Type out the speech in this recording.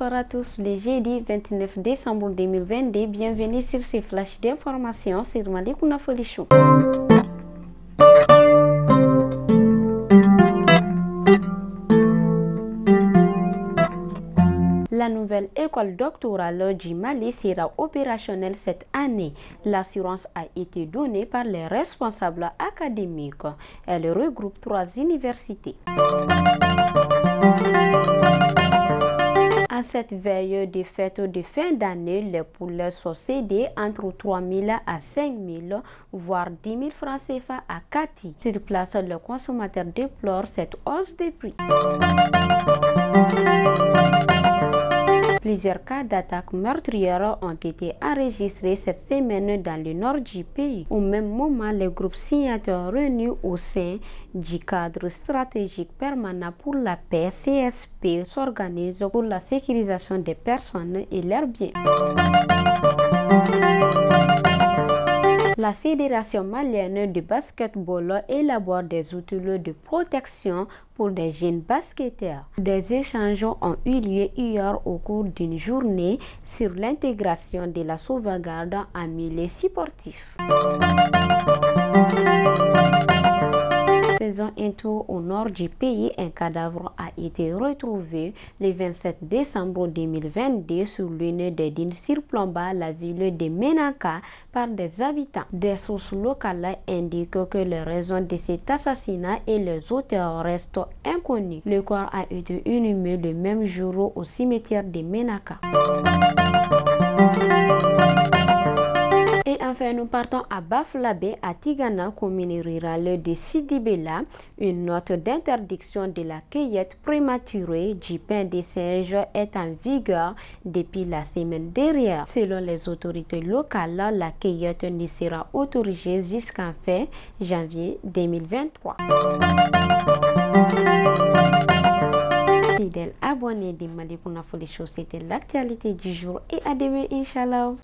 bonsoir à tous. Le jeudi 29 décembre 2022, bienvenue sur ces flashs d'informations sur Malikouna Folichou. La nouvelle école doctorale du Mali sera opérationnelle cette année. L'assurance a été donnée par les responsables académiques. Elle regroupe trois universités. À cette veille de fête de fin d'année, les poulets sont cédés entre 3 000 à 5 000, voire 10 000 francs CFA à Cathy. Sur place, le consommateur déplore cette hausse des prix. Plusieurs cas d'attaques meurtrières ont été enregistrés cette semaine dans le nord du pays. Au même moment, les groupes signataires réunis au sein du cadre stratégique permanent pour la paix CSP s'organisent pour la sécurisation des personnes et leurs biens. La Fédération malienne de basketball élabore des outils de protection pour des jeunes basketteurs. Des échanges ont eu lieu hier au cours d'une journée sur l'intégration de la sauvegarde en milieu sportif. Au nord du pays, un cadavre a été retrouvé le 27 décembre 2022 sur l'une des dunes surplombant la ville de Menaka par des habitants. Des sources locales indiquent que les raisons de cet assassinat et les auteurs restent inconnus. Le corps a été inhumé le même jour au cimetière de Menaka. Nous partons à Baflabé, à Tigana, commune rurale de Sidibela. Une note d'interdiction de la cueillette prématurée du pain des singes est en vigueur depuis la semaine dernière. Selon les autorités locales, la cueillette ne sera autorisée jusqu'en fin janvier 2023. Fidèles abonnés de Malikouna Folie c'était l'actualité du jour et à demain, Inch'Allah.